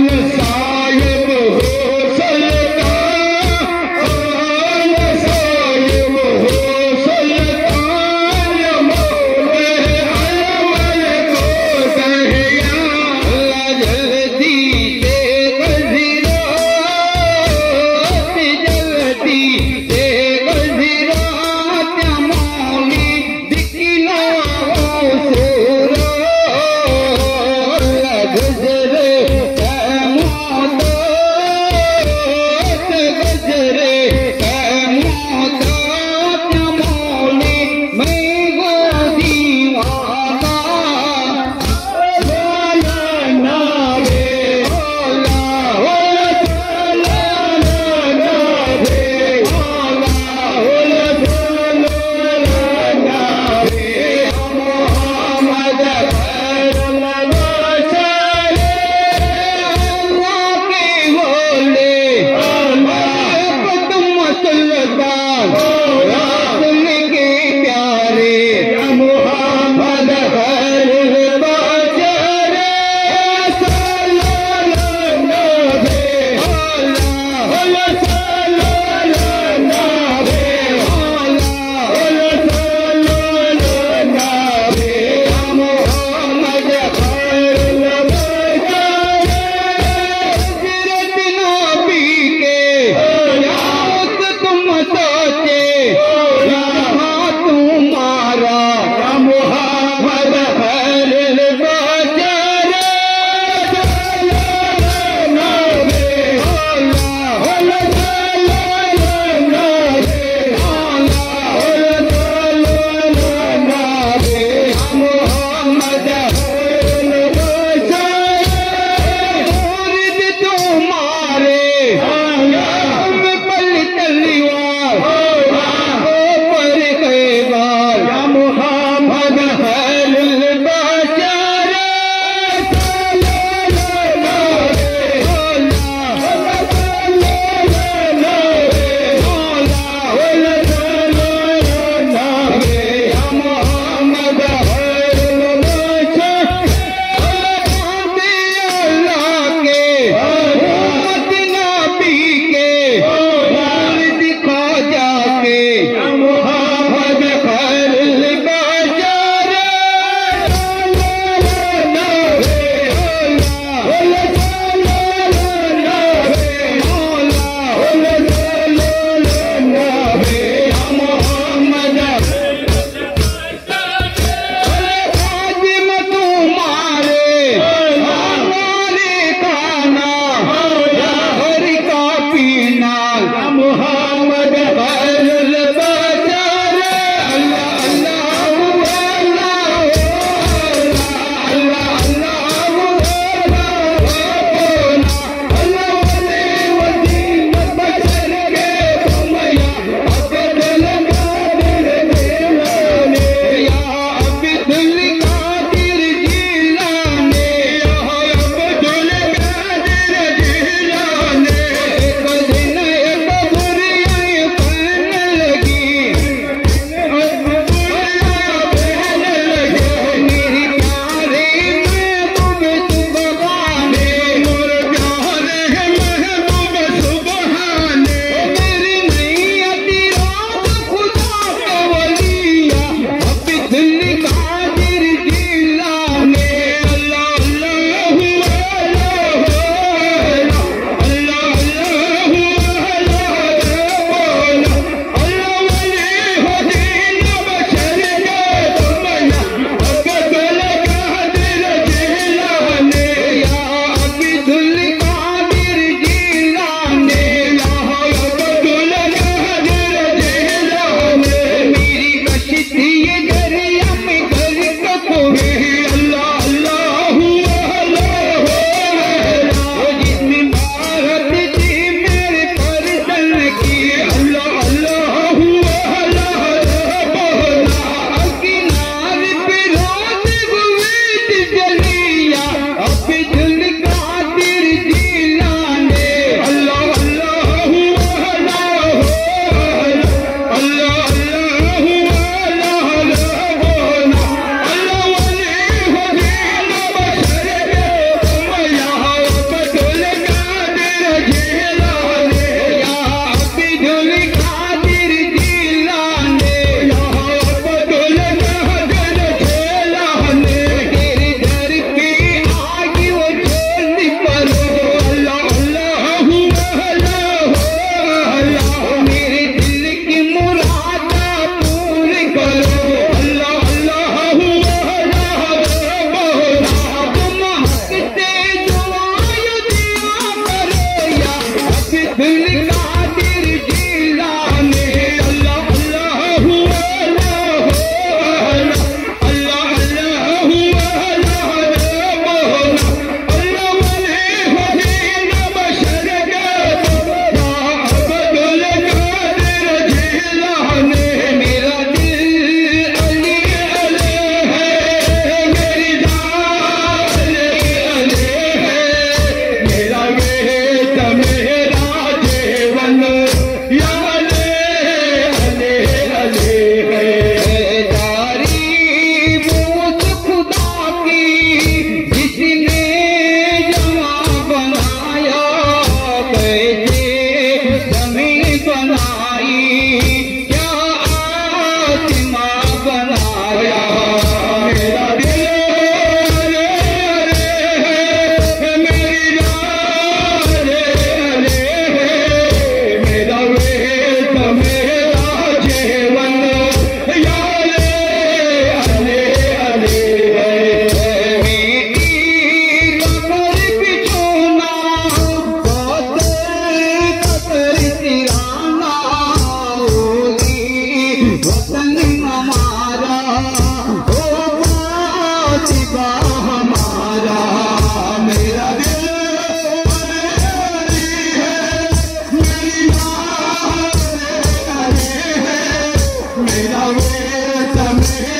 Yeah. Yeah.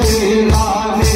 दिलाने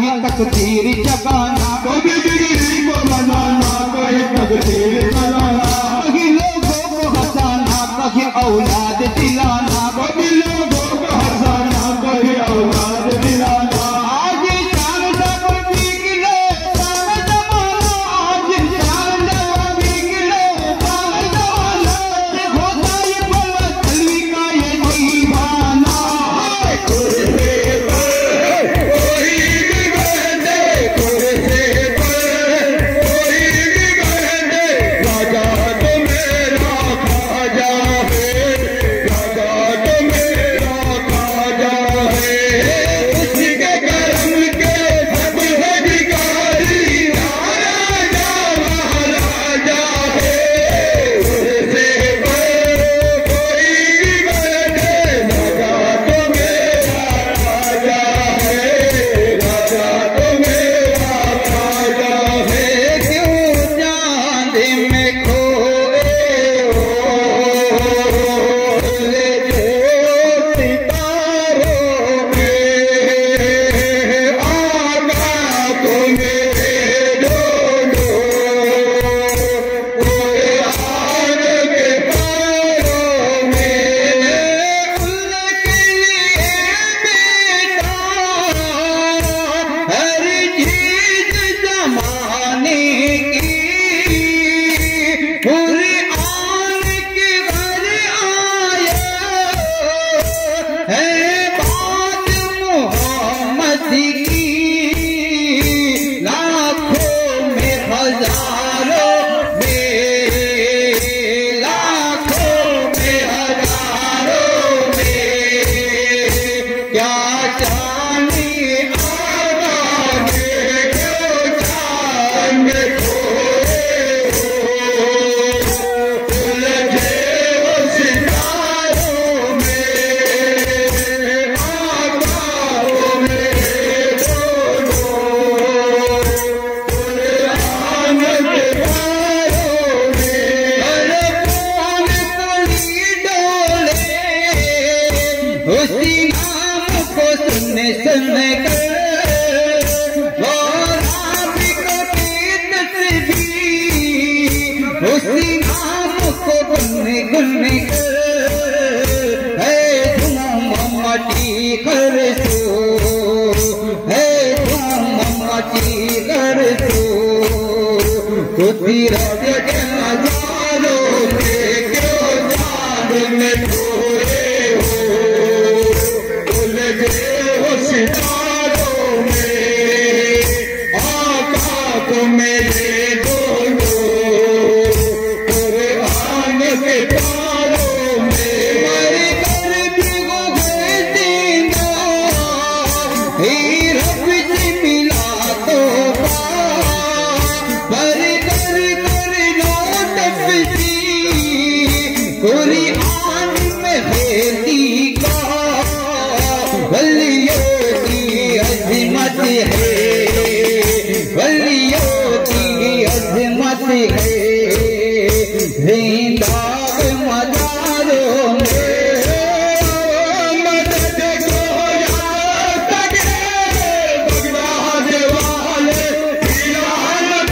ही तकदीर जगाना कभी बिगड़ी को बनाना कभी तकदीर बनाना कभी लोगों को हंसाना कभी औलाद दिलाना करी राजा